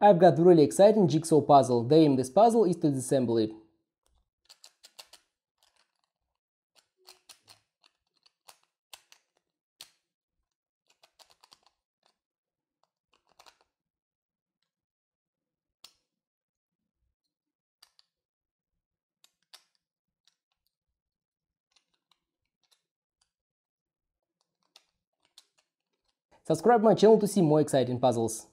I've got really exciting jigsaw puzzle. The aim this puzzle is to disassemble it. Subscribe my channel to see more exciting puzzles.